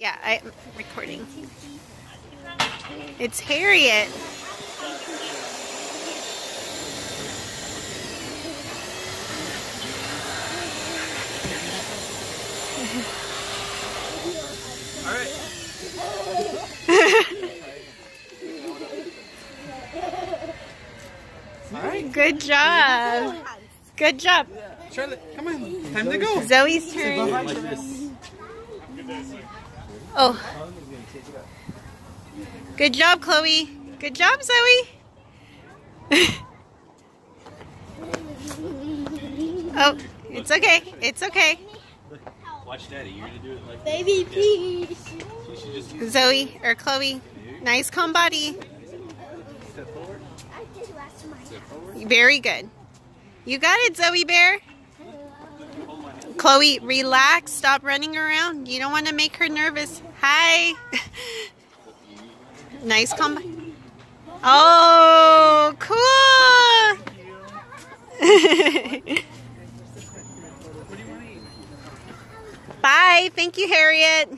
Yeah, I'm recording. It's Harriet. All right. All right. Good job. Good job. Charlotte, come on. Time to go. Zoe's turn. Like this. Oh. Good job, Chloe. Good job, Zoe. oh, it's okay. It's okay. Watch Daddy. You're gonna do it like Baby, please. She should just use Zoe or Chloe. Nice calm body. step forward. I did last month. Step forward. Very good. You got it, Zoe Bear. Chloe, relax. Stop running around. You don't want to make her nervous. Hi. nice calm. Oh, cool. Bye. Thank you, Harriet.